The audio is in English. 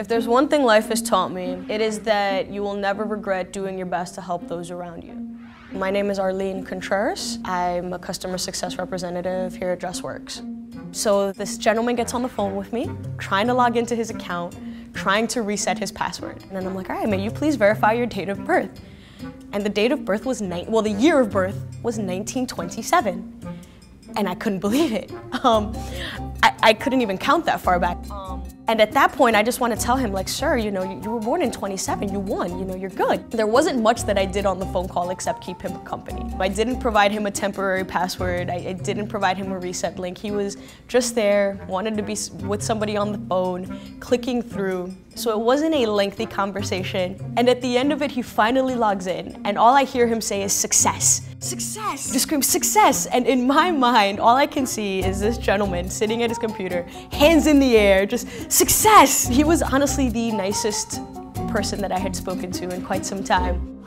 If there's one thing life has taught me, it is that you will never regret doing your best to help those around you. My name is Arlene Contreras. I'm a customer success representative here at Justworks. So this gentleman gets on the phone with me, trying to log into his account, trying to reset his password. And then I'm like, all right, may you please verify your date of birth? And the date of birth was, ni- well, the year of birth was 1927. And I couldn't believe it. Um, I, I couldn't even count that far back. Um, and at that point, I just want to tell him, like, sir, you know, you, you, were born in 27, you won, you know, you're good. There wasn't much that I did on the phone call except keep him company. I didn't provide him a temporary password, I, I didn't provide him a reset link. He was just there, wanted to be with somebody on the phone, clicking through. So it wasn't a lengthy conversation. And at the end of it, he finally logs in, and all I hear him say is success. Success! Just scream success! And in my mind, all I can see is this gentleman sitting at his computer, hands in the air, just success! He was honestly the nicest person that I had spoken to in quite some time.